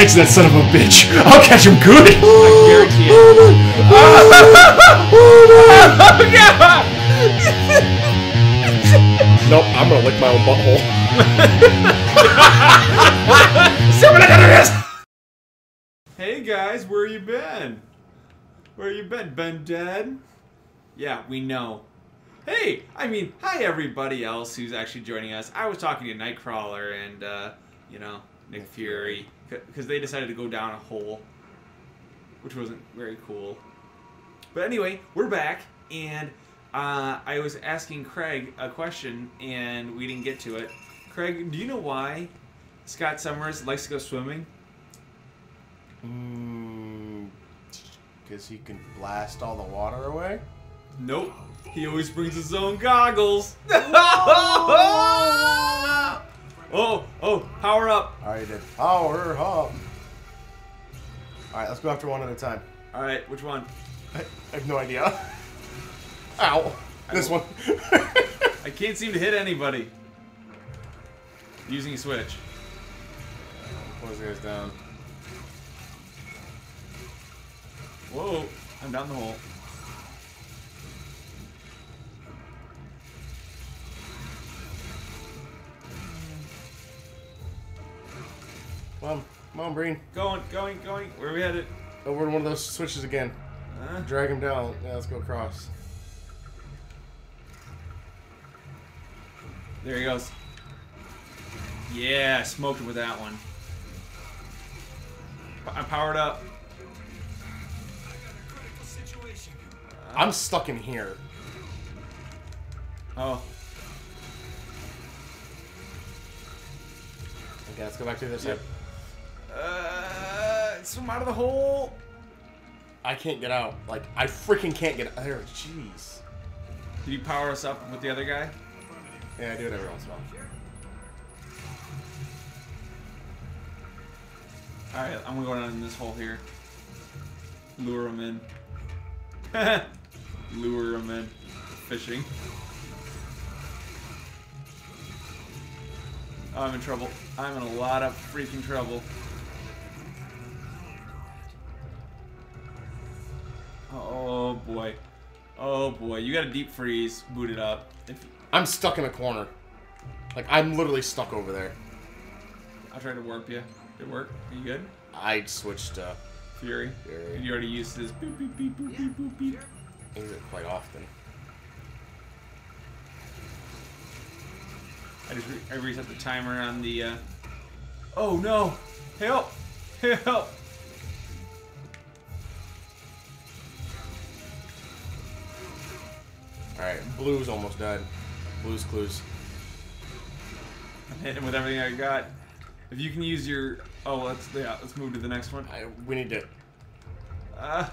catch that son of a bitch. I'll catch him good. I guarantee it. Nope, I'm gonna lick my own butthole. Hey guys, where you been? Where you been? Been dead? Yeah, we know. Hey, I mean, hi everybody else who's actually joining us. I was talking to Nightcrawler and, uh, you know, Nick Fury, because they decided to go down a hole, which wasn't very cool. But anyway, we're back, and uh, I was asking Craig a question, and we didn't get to it. Craig, do you know why Scott Summers likes to go swimming? Because he can blast all the water away? Nope. He always brings his own goggles. oh, oh, power up. Alright, did. Power up. Alright, let's go after one at a time. All right, which one? I, I have no idea. Ow. This one. I can't seem to hit anybody. Using a switch. Close the guys down. Whoa, I'm down the hole. Come on. Come on, Breen. Going, going, going. Where are we headed? Over to one of those switches again. Huh? Drag him down. Yeah, let's go across. There he goes. Yeah, smoked with that one. I'm powered up. Uh, I'm stuck in here. Oh, Okay, let's go back to this side. Uh, swim out of the hole. I can't get out. Like, I freaking can't get out. There, jeez. Did you power us up with the other guy? Yeah, I do it every once in a while. Alright, I'm gonna go down in this hole here. Lure him in. Lure him in. Fishing. Oh, I'm in trouble. I'm in a lot of freaking trouble. Oh boy. Oh boy. You got a deep freeze booted up. If I'm stuck in a corner. Like, I'm literally stuck over there. I'll try to warp you. Did it work? Are you good? I switched to Fury? Fury. And you already used this beep beep beep boop beep boop beep. use it quite often. I just re I reset the timer on the. Uh... Oh no! Help! Help! Alright, blue's almost dead. Blue's clues. I'm hitting with everything I got. If you can use your. Oh, let's yeah. Let's move to the next one. I, we need to. Ah!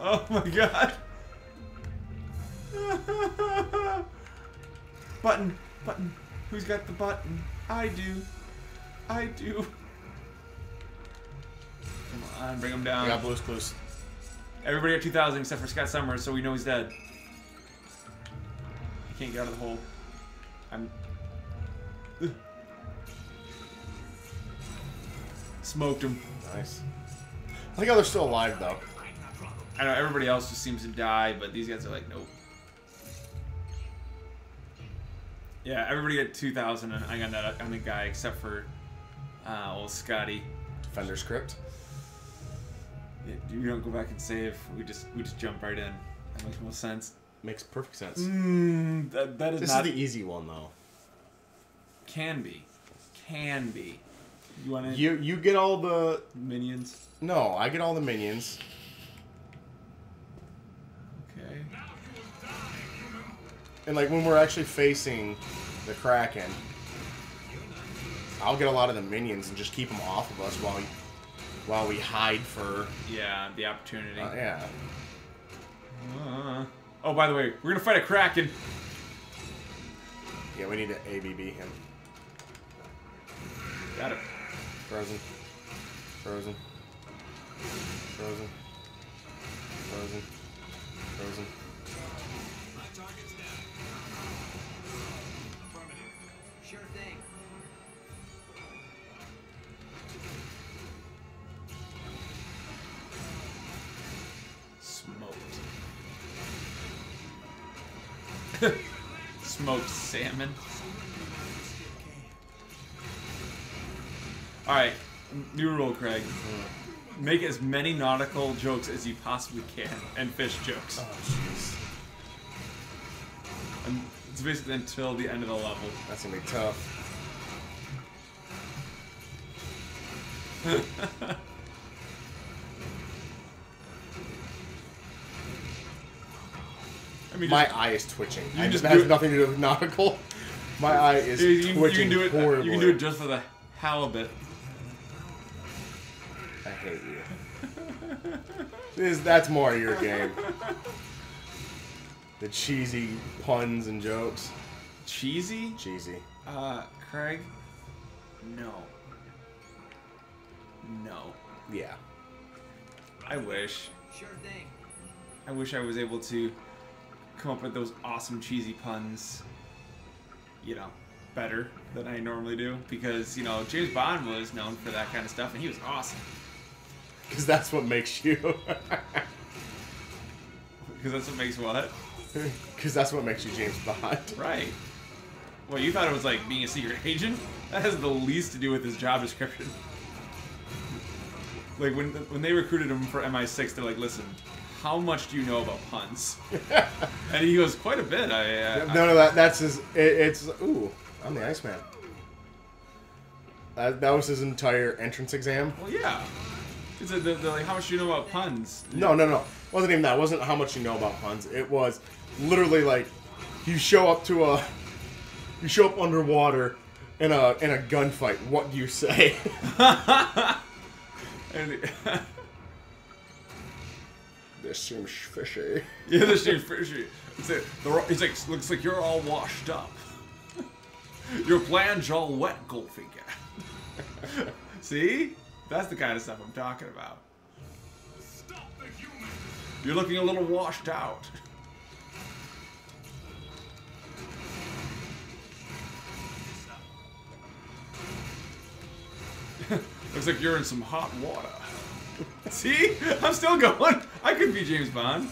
Oh my god! button, button. Who's got the button? I do. I do. Come on, bring him We down. got blue's clues. Everybody at 2,000 except for Scott Summers, so we know he's dead. Can't get out of the hole. I'm. Ugh. Smoked him. Nice. I think how they're still alive, though. I know everybody else just seems to die, but these guys are like, nope. Yeah, everybody at 2,000, and I got that on the guy except for uh, old Scotty. Defender script. Yeah, you don't go back and save. We just we just jump right in. That makes more sense. Makes perfect sense. Mm, that, that is This not is the easy one, though. can be, can be. You want to You you get all the minions? no, I get all the minions. Okay. And like when we're actually facing the Kraken, I'll get a lot of the minions and just keep them off of us while we while we hide for Yeah, the opportunity. uh, yeah. Uh, oh, by the way, we're gonna fight a kraken. Yeah, we need to ABB him. Got it. Frozen. Frozen. Frozen. Frozen. Frozen. Smoked salmon. Alright, new rule, Craig. Make as many nautical jokes as you possibly can, and fish jokes. Oh, jeez. And it's basically until the end of the level. That's gonna be tough. I mean, My eye is twitching. You I just just do has it- nothing to do with nautical. My eye is you, you- you can do it. horribly. You can do it just for the halibut. I hate you. this, that's more your game. The cheesy puns and jokes. Cheesy? Cheesy. Uh, Craig? No. No. Yeah. I wish. Sure thing. I wish I was able to come up with those awesome cheesy puns, you know, better than I normally do. Because, you know, James Bond was known for that kind of stuff, and he was awesome. Because that's what makes you. Because that's what makes what? Because that's what makes you James Bond. Right. Well, you thought it was like being a secret agent? That has the least to do with his job description. Like when when they recruited him for MI6, they're like, "Listen, how much do you know about puns?" and he goes, "Quite a bit." I, uh, No, no, that that's his. It, it's ooh, I'm the Iceman. That, that was his entire entrance exam. well, yeah. It's a, the, the, like, how much do you know about puns? No, no, no. wasn't even that. It wasn't how much you know about puns. It was literally like you show up to a you show up underwater in a in a gunfight. What do you say? And, this seems fishy. yeah, this seems fishy. It's like, looks like you're all washed up. Your plan's all wet, Goldfinger. See? That's the kind of stuff I'm talking about. You're looking a little washed out. Looks like you're in some hot water. See? I'm still going. I could be James Bond.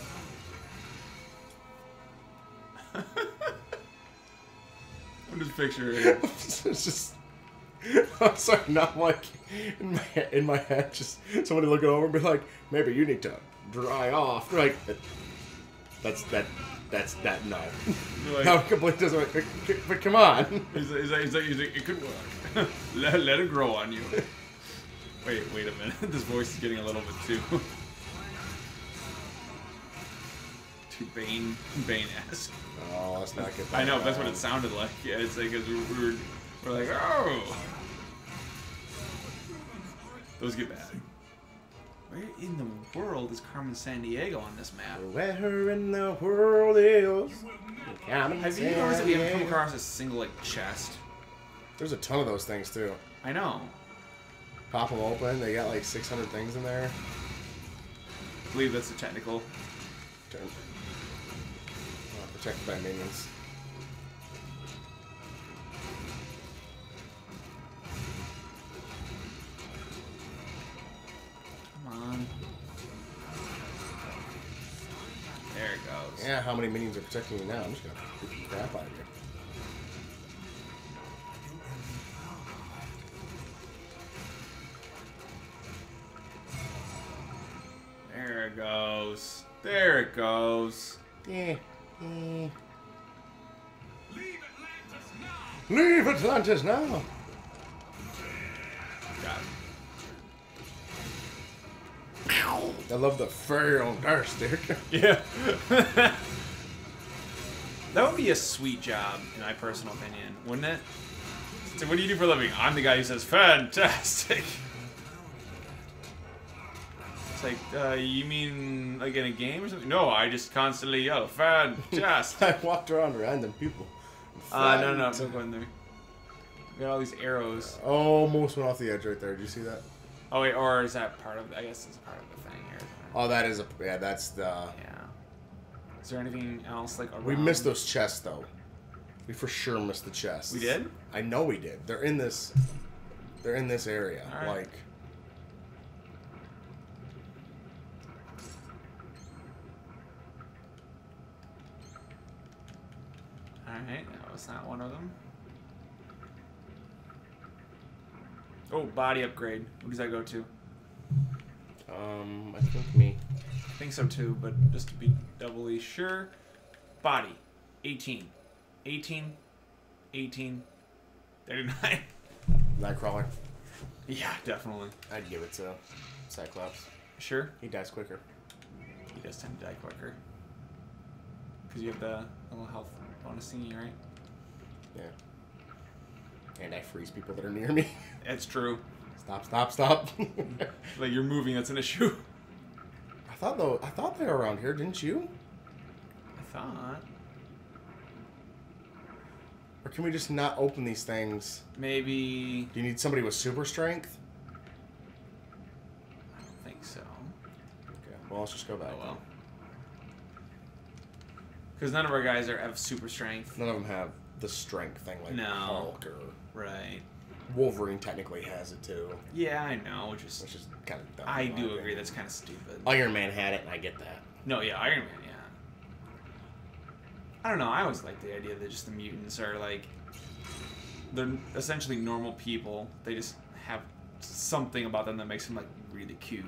I'm just picturing. it's just. I'm sorry, not like in my in my head. Just somebody looking over and be like, maybe you need to dry off. Like that's that. That's that. No, Like- no, completely doesn't. But, but come on. He's like, he's like, he's like, he's like it could work. let, let it grow on you. Wait, wait a minute. this voice is getting a little bit too. Too Bane, Bane-esque. Oh, let's not get. I know, that that's what it sounded like. Yeah, it's like, 'cause we we're, we're like, oh. Those get bad. Where in the world is Carmen Sandiego on this map? Where in the world is? Carmen Have you noticed that we haven't come across a single like chest? There's a ton of those things too. I know. Pop them open. They got like 600 things in there. I believe that's a technical. Turn. Protected by minions. Come on. There it goes. Yeah, how many minions are protecting you now? I'm just gonna beat the crap out of you. There it goes. There it goes. Yeah. Leave Atlantis now! Leave Atlantis now. I love the fur on Dark Stick. Yeah. that would be a sweet job, in my personal opinion, wouldn't it? So what do you do for a living? I'm the guy who says, fantastic. It's like, uh, you mean like in a game or something? No, I just constantly yell, fantastic. I walked around random people. uh, no, no, don't go in there. We got all these arrows. Almost went off the edge right there. Did you see that? Oh wait, or is that part of? I guess it's part of the thing here. Oh, that is a yeah. That's the. Yeah. Is there anything else like around? We missed those chests though. We for sure missed the chests. We did? I know we did. They're in this. They're in this area. Right. Like. Alright, that was not one of them. Oh, body upgrade. What does that go to? Um, I think me. I think so too, but just to be doubly sure. Body, 18. 18, 18, 39. Nightcrawler. yeah, definitely. I'd give it to Cyclops. Sure, He dies quicker. he does tend to die quicker. Because you have the little health bonus thingy, right? Yeah. And I freeze people that are near me. That's true. stop! Stop! Stop! Like you're moving, that's an issue. I thought though. I thought they were around here, didn't you? I thought. Or can we just not open these things? Maybe. Do you need somebody with super strength? I don't think so. Okay. Well, let's just go back. Oh well. Because none of our guys are have super strength. None of them have the strength thing like No. Hulk or Right. Wolverine. Technically has it too, Yeah, I know. Just which is kind of dumb. I do agree. opinion. That's kind of stupid. Iron Man had it, and I get that. No, yeah, Iron Man, yeah. I don't know. I always like the idea that just the mutants are like they're essentially normal people. They just have something about them that makes them like really cute.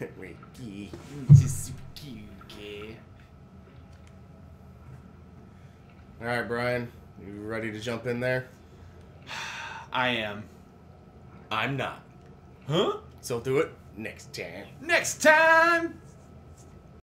Wait, yee. Just so cute, yeah. All right, Brian, you ready to jump in there? I am. I'm not. Huh? So do it next time. Next time.